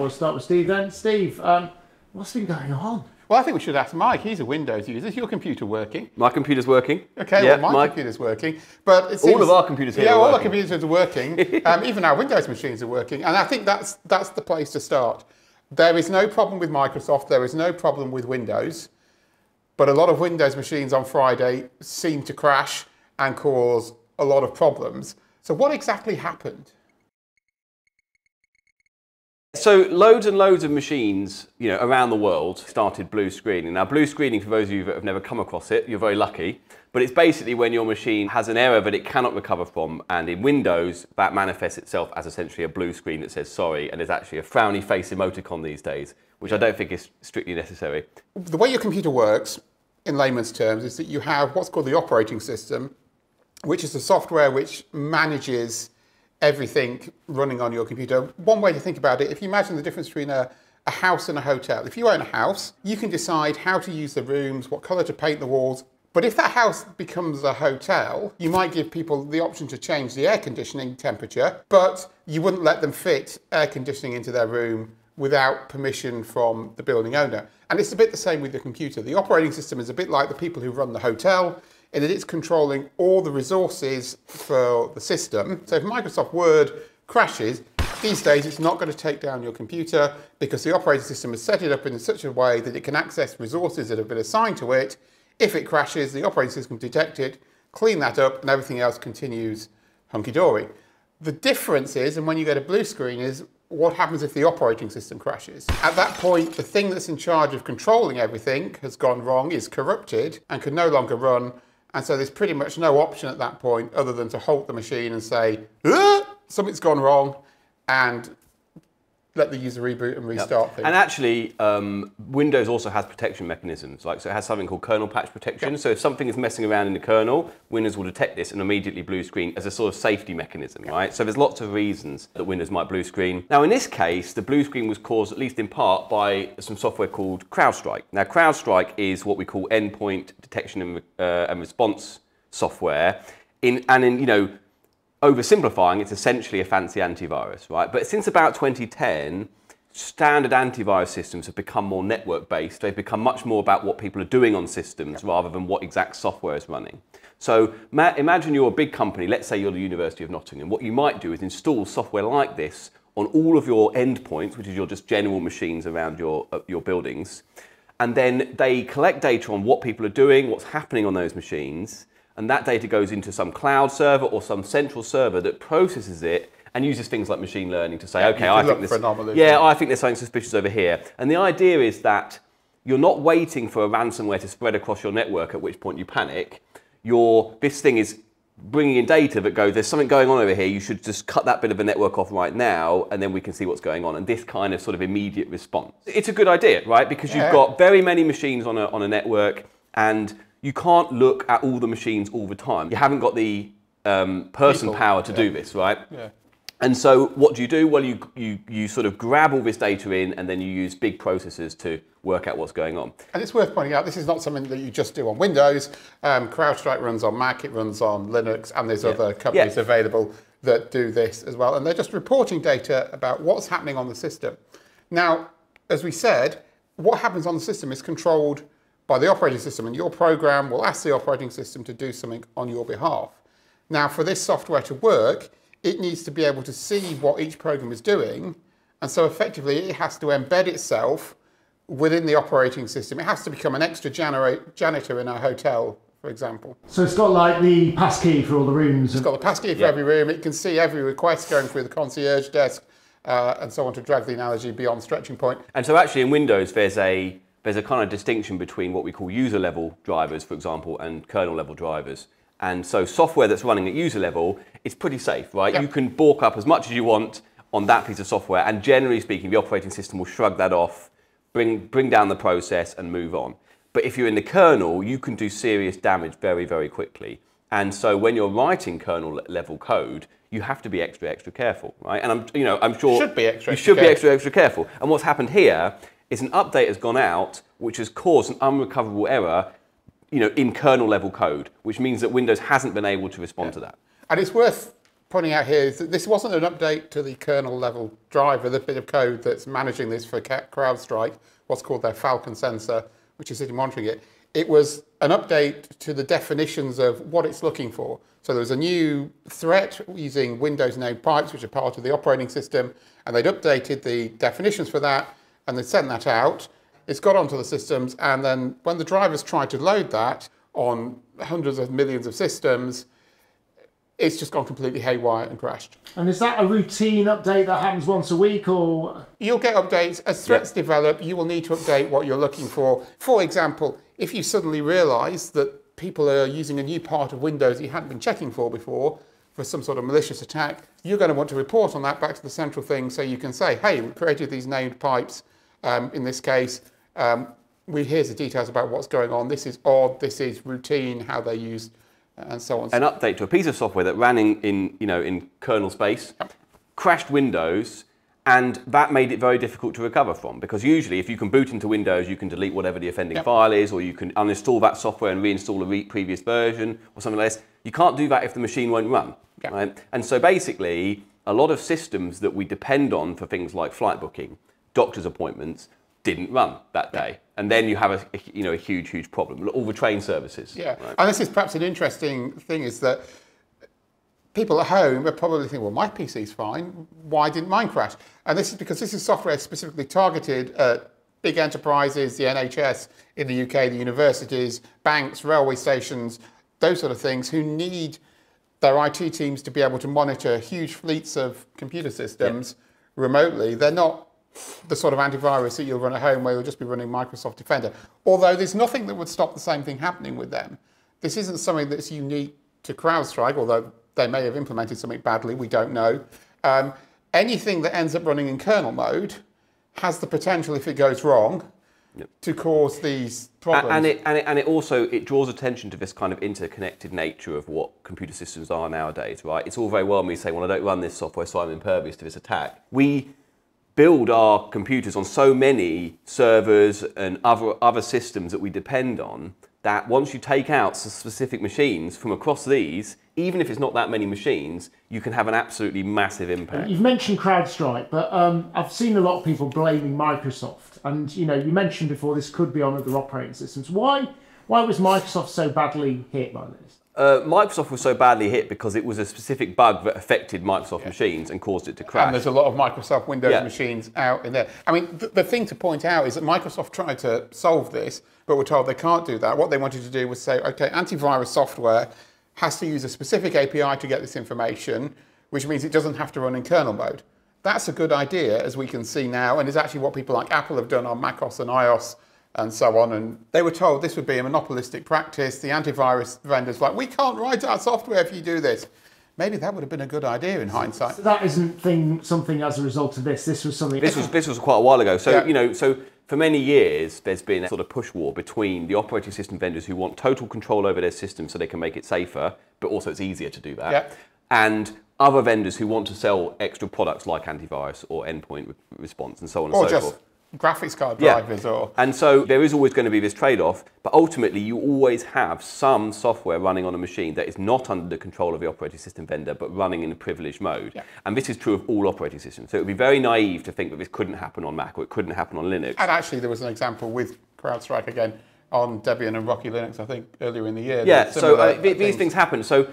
We'll start with Steve then. Steve, um, what's been going on? Well, I think we should ask Mike. He's a Windows user. Is your computer working? My computer's working. Okay, yeah, well, my, computer's working. But it seems, all of our computers here Yeah, are all our computers are working. um, even our Windows machines are working. And I think that's, that's the place to start. There is no problem with Microsoft. There is no problem with Windows. But a lot of Windows machines on Friday seem to crash and cause a lot of problems. So what exactly happened? So loads and loads of machines, you know, around the world started blue screening. Now, blue screening, for those of you that have never come across it, you're very lucky. But it's basically when your machine has an error that it cannot recover from, and in Windows, that manifests itself as essentially a blue screen that says sorry, and there's actually a frowny face emoticon these days, which I don't think is strictly necessary. The way your computer works, in layman's terms, is that you have what's called the operating system, which is the software which manages everything running on your computer. One way to think about it, if you imagine the difference between a, a house and a hotel. If you own a house, you can decide how to use the rooms, what colour to paint the walls. But if that house becomes a hotel, you might give people the option to change the air conditioning temperature, but you wouldn't let them fit air conditioning into their room without permission from the building owner. And it's a bit the same with the computer. The operating system is a bit like the people who run the hotel in that it's controlling all the resources for the system. So if Microsoft Word crashes, these days it's not going to take down your computer because the operating system has set it up in such a way that it can access resources that have been assigned to it. If it crashes, the operating system can detect it, clean that up, and everything else continues hunky-dory. The difference is, and when you get a blue screen, is what happens if the operating system crashes? At that point, the thing that's in charge of controlling everything has gone wrong, is corrupted, and can no longer run. And so there's pretty much no option at that point other than to halt the machine and say, "Ah, something's gone wrong, and let the user reboot and restart things. And actually, um, Windows also has protection mechanisms. Like, so it has something called kernel patch protection. So if something is messing around in the kernel, Windows will detect this and immediately blue screen as a sort of safety mechanism, right? So there's lots of reasons that Windows might blue screen. Now, in this case, the blue screen was caused, at least in part, by some software called CrowdStrike. Now, CrowdStrike is what we call endpoint detection and, uh, and response software. In, and in, you know, oversimplifying, it's essentially a fancy antivirus, right? But since about 2010, standard antivirus systems have become more network based. They've become much more about what people are doing on systems rather than what exact software is running. So ma- imagine you're a big company, let's say you're the University of Nottingham. What you might do is install software like this on all of your endpoints, which is your just general machines around your, uh, your buildings. And then they collect data on what people are doing, what's happening on those machines, and that data goes into some cloud server or some central server that processes it and uses things like machine learning to say, Yeah, okay, I think this, anomalies. yeah, I think there's something suspicious over here. And the idea is that you're not waiting for a ransomware to spread across your network, at which point you panic. You're, this thing is bringing in data that goes, there's something going on over here, you should just cut that bit of a network off right now, and then we can see what's going on. And this kind of sort of immediate response. It's a good idea, right? Because Yeah. you've got very many machines on a, on a network, and you can't look at all the machines all the time. You haven't got the um, person People, power to yeah. do this, right? Yeah. And so what do you do? Well, you, you, you sort of grab all this data in and then you use big processors to work out what's going on. And it's worth pointing out, this is not something that you just do on Windows. Um, CrowdStrike runs on Mac, it runs on Linux, and there's other companies Yeah. available that do this as well. And they're just reporting data about what's happening on the system. Now, as we said, what happens on the system is controlled by the operating system, and your program will ask the operating system to do something on your behalf. Now, for this software to work, it needs to be able to see what each program is doing, and so effectively it has to embed itself within the operating system. It has to become an extra janitor in our hotel, for example. So it's got like the passkey for all the rooms. It's got the passkey for Yeah. every room. It can see every request going through the concierge desk, uh, and so on to drag the analogy beyond stretching point. And so actually in Windows, there's a, there's a kind of distinction between what we call user level drivers, for example, and kernel level drivers. And so software that's running at user level is pretty safe, right? Yeah. You can balk up as much as you want on that piece of software, and generally speaking, the operating system will shrug that off, bring, bring down the process, and move on. But if you're in the kernel, you can do serious damage very, very quickly. And so when you're writing kernel level code, you have to be extra, extra careful, right? And I'm, you know, I'm sure Should be extra, you extra should be extra, extra careful. And what's happened here is an update has gone out, which has caused an unrecoverable error, you know, in kernel level code, which means that Windows hasn't been able to respond to that. And it's worth pointing out here is that this wasn't an update to the kernel level driver, the bit of code that's managing this for CrowdStrike, what's called their Falcon sensor, which is sitting monitoring it. It was an update to the definitions of what it's looking for. So there was a new threat using Windows named pipes, which are part of the operating system, and they'd updated the definitions for that, and they'd sent that out. It's got onto the systems, and then when the drivers tried to load that on hundreds of millions of systems, it's just gone completely haywire and crashed. And is that a routine update that happens once a week or? You'll get updates as threats develop. You will need to update what you're looking for. For example, if you suddenly realise that people are using a new part of Windows you hadn't been checking for before for some sort of malicious attack, you're going to want to report on that back to the central thing so you can say, hey, we created these named pipes. Um, in this case, um, we here's the details about what's going on. This is odd. This is routine. How they're used, and so on. An update to a piece of software that ran in, in you know in kernel space, crashed Windows, and that made it very difficult to recover from because usually if you can boot into Windows, you can delete whatever the offending Yep. file is, or you can uninstall that software and reinstall a re- previous version or something like this. You can't do that if the machine won't run. Yep. Right? And so basically, a lot of systems that we depend on for things like flight booking, doctor's appointments, didn't run that day, and then you have a, a you know a huge huge problem. All the train services. Yeah, right? and this is perhaps an interesting thing is that people at home are probably thinking, well, my PC's fine. Why didn't mine crash? And this is because this is software specifically targeted at big enterprises, the NHS in the UK, the universities, banks, railway stations, those sort of things, who need their IT teams to be able to monitor huge fleets of computer systems remotely. They're not the sort of antivirus that you'll run at home where you'll just be running Microsoft Defender. Although there's nothing that would stop the same thing happening with them. This isn't something that's unique to CrowdStrike, although they may have implemented something badly, we don't know. Um, anything that ends up running in kernel mode has the potential, if it goes wrong, to cause these problems. And it, and, it, and it also it draws attention to this kind of interconnected nature of what computer systems are nowadays, right? It's all very well me saying, well, I don't run this software, so I'm impervious to this attack. We build our computers on so many servers and other other systems that we depend on that once you take out specific machines from across these, even if it's not that many machines, you can have an absolutely massive impact. You've mentioned CrowdStrike, but um, I've seen a lot of people blaming Microsoft. And you know, you mentioned before this could be on other operating systems. Why? Why was Microsoft so badly hit by this? Uh, Microsoft was so badly hit because it was a specific bug that affected Microsoft machines and caused it to crash. And there's a lot of Microsoft Windows Yeah. machines out in there. I mean, the, the thing to point out is that Microsoft tried to solve this, but were told they can't do that. What they wanted to do was say, okay, antivirus software has to use a specific API to get this information, which means it doesn't have to run in kernel mode. That's a good idea, as we can see now, and is actually what people like Apple have done on macOS and iOS and so on. And they were told this would be a monopolistic practice. The antivirus vendors were like, we can't write our software if you do this. Maybe that would have been a good idea in hindsight. So that isn't thing something as a result of this. This was something. This was this was quite a while ago. So Yeah. you know, so for many years, there's been a sort of push war between the operating system vendors who want total control over their system so they can make it safer, but also it's easier to do that, Yeah. and other vendors who want to sell extra products like antivirus or endpoint response and so on or and so just forth. Graphics card Yeah. drivers or And so there is always going to be this trade off, but ultimately you always have some software running on a machine that is not under the control of the operating system vendor, but running in a privileged mode. Yeah. And this is true of all operating systems. So it would be very naive to think that this couldn't happen on Mac or it couldn't happen on Linux. and actually there was an example with CrowdStrike again on Debian and Rocky Linux I think earlier in the year. Yeah, so uh, th- these things happen. So,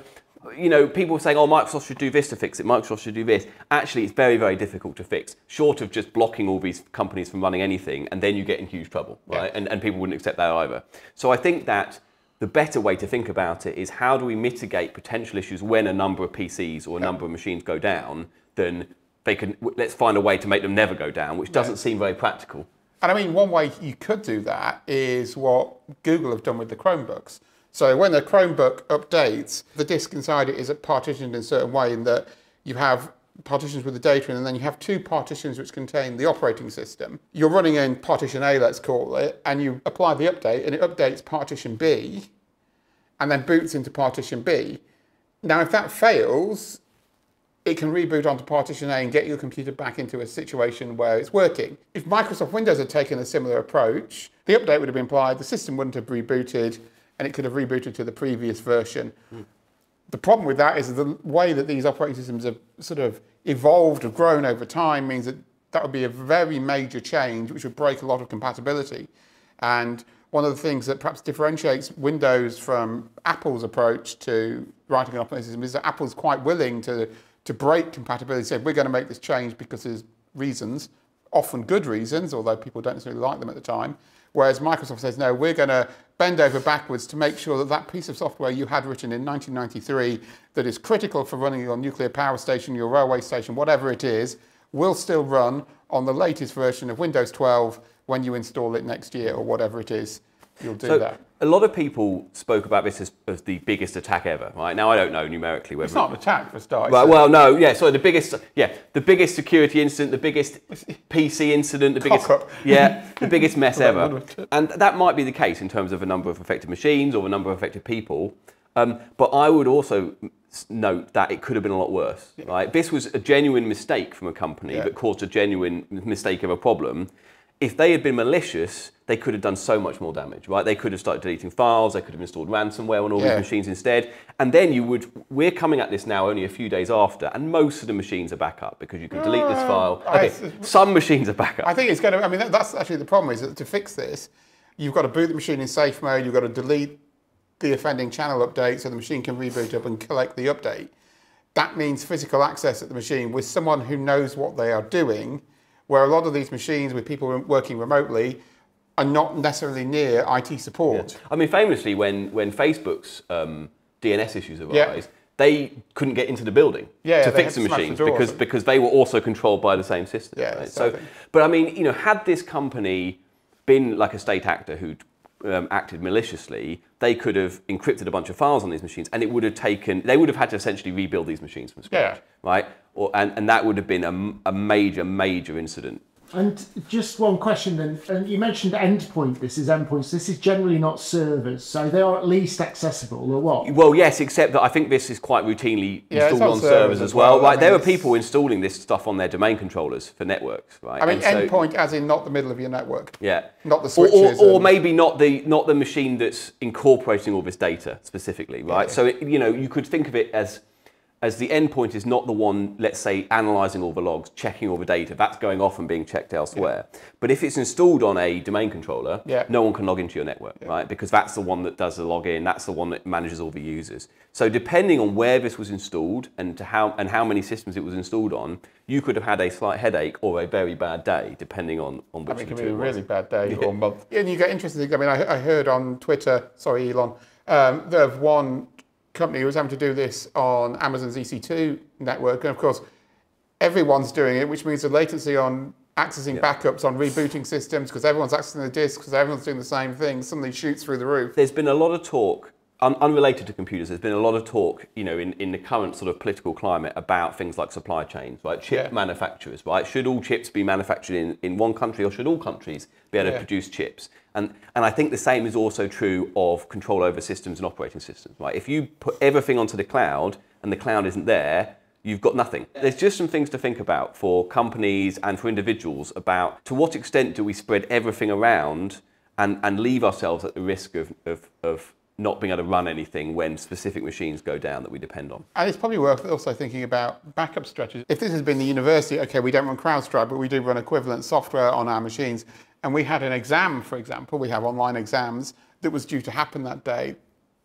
you know, people saying, oh, Microsoft should do this to fix it, Microsoft should do this. Actually, it's very, very difficult to fix, short of just blocking all these companies from running anything, and then you get in huge trouble, Yeah. right? And, and people wouldn't accept that either. So I think that the better way to think about it is how do we mitigate potential issues when a number of PCs or a number of machines go down, then they can, let's find a way to make them never go down, which doesn't seem very practical. And I mean, one way you could do that is what Google have done with the Chromebooks. So when the Chromebook updates, the disk inside it is partitioned in a certain way in that you have partitions with the data in, and then you have two partitions which contain the operating system. You're running in partition A, let's call it, and you apply the update, and it updates partition B, and then boots into partition B. Now, if that fails, it can reboot onto partition A and get your computer back into a situation where it's working. If Microsoft Windows had taken a similar approach, the update would have been applied, the system wouldn't have rebooted, and it could have rebooted to the previous version. the problem with that is the way that these operating systems have sort of evolved or grown over time means that that would be a very major change, which would break a lot of compatibility. And one of the things that perhaps differentiates Windows from Apple's approach to writing an operating system is that Apple's quite willing to, to break compatibility, say, we're going to make this change because there's reasons, often good reasons, although people don't necessarily like them at the time. Whereas Microsoft says, no, we're going to bend over backwards to make sure that that piece of software you had written in 1993 that is critical for running your nuclear power station, your railway station, whatever it is, will still run on the latest version of Windows 12 when you install it next year or whatever it is, you'll do So that. A lot of people spoke about this as, as the biggest attack ever, right? Now I don't know numerically whether It's not an attack for a start. Right, well, no, yeah. So the biggest, yeah, the biggest security incident, the biggest PC incident, the biggest, yeah, the biggest mess ever. And that might be the case in terms of a number of affected machines or a number of affected people. Um, but I would also note that it could have been a lot worse. Right, this was a genuine mistake from a company Yeah. that caused a genuine mistake of a problem. If they had been malicious, they could have done so much more damage, right? They could have started deleting files, they could have installed ransomware on all Yeah. these machines instead. And then you would, we're coming at this now only a few days after, and most of the machines are back up because you can delete this file. Uh, I- Okay, some machines are back up. I think it's going to, I mean, that, that's actually the problem is that to fix this, you've got to boot the machine in safe mode, you've got to delete the offending channel update so the machine can reboot up and collect the update. That means physical access at the machine with someone who knows what they are doing, where a lot of these machines with people working remotely are not necessarily near IT support. I mean, famously, when, when Facebook's um, DNS issues arise, Yeah. they couldn't get into the building Yeah, to fix the the machines door because, because they were also controlled by the same system. Yeah, right? so I So, think- but I mean, you know, had this company been like a state actor who'd um, acted maliciously, they could have encrypted a bunch of files on these machines, and it would have taken. They would have had to essentially rebuild these machines from scratch, Yeah. right? Or, and, and that would have been a, a major, major incident. And just one question then. And you mentioned endpoint. This is endpoints. This is generally not servers, so they are at least accessible, or what? Well, yes, except that I think this is quite routinely Yeah, installed on on servers servers as as well. well. I Like there mean, are people installing this stuff on their domain controllers for networks, right? I mean, And so- endpoint as in not the middle of your network. Yeah. Not the Or- switches Or, or and- maybe not the not the machine that's incorporating all this data specifically, right? Yeah. So it, you know you could think of it as as the endpoint is not the one, let's say, analyzing all the logs, checking all the data. That's going off and being checked elsewhere. But if it's installed on a domain controller, Yeah. no one can log into your network, right? Because that's the one that does the login. That's the one that manages all the users. So depending on where this was installed and to how and how many systems it was installed on, you could have had a slight headache or a very bad day, depending on on I which mean, it the be a really bad day or month. Yeah, and you get interesting things. I mean, I, I heard on Twitter, sorry, Elon, um, of one company who was having to do this on Amazon's EC2 network. And of course, everyone's doing it, which means the latency on accessing backups, on rebooting systems, because everyone's accessing the disks, because everyone's doing the same thing, suddenly shoots through the roof. There's been a lot of talk, un- unrelated to computers, there's been a lot of talk, you know, in, in the current sort of political climate about things like supply chains, right? Chip Yeah. manufacturers, right? Should all chips be manufactured in, in one country or should all countries be able to produce chips? And, and I think the same is also true of control over systems and operating systems, right? If you put everything onto the cloud and the cloud isn't there, you've got nothing. There's just some things to think about for companies and for individuals about to what extent do we spread everything around and, and leave ourselves at the risk of, of, of not being able to run anything when specific machines go down that we depend on. And it's probably worth also thinking about backup strategies. If this has been the university, okay, we don't run CrowdStrike, but we do run equivalent software on our machines, and we had an exam, for example, we have online exams that was due to happen that day,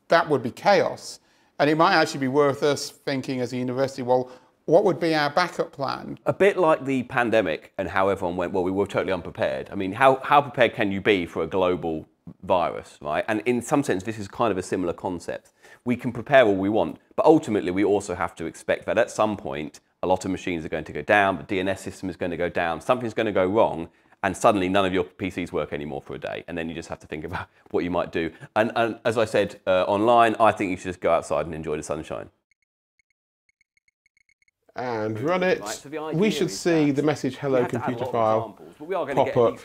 that would be chaos. And it might actually be worth us thinking as a university, well, what would be our backup plan? A bit like the pandemic and how everyone went, well, we were totally unprepared. I mean, how, how prepared can you be for a global virus, right? And in some sense, this is kind of a similar concept. We can prepare all we want, but ultimately, we also have to expect that at some point, a lot of machines are going to go down, the DNS system is going to go down, something's going to go wrong, and suddenly none of your PCs work anymore for a day. And then you just have to think about what you might do. And, and as I said uh, online, I think you should just go outside and enjoy the sunshine. and run it, Right, so we should see the message hello have to add a computer file examples, but we are going to pop up.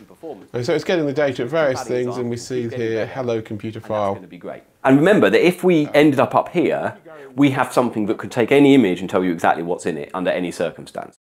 And so it's getting the data at various things and we see here better. hello computer And that's file. going to be great. And remember that if we ended up up here, we have something that could take any image and tell you exactly what's in it under any circumstance.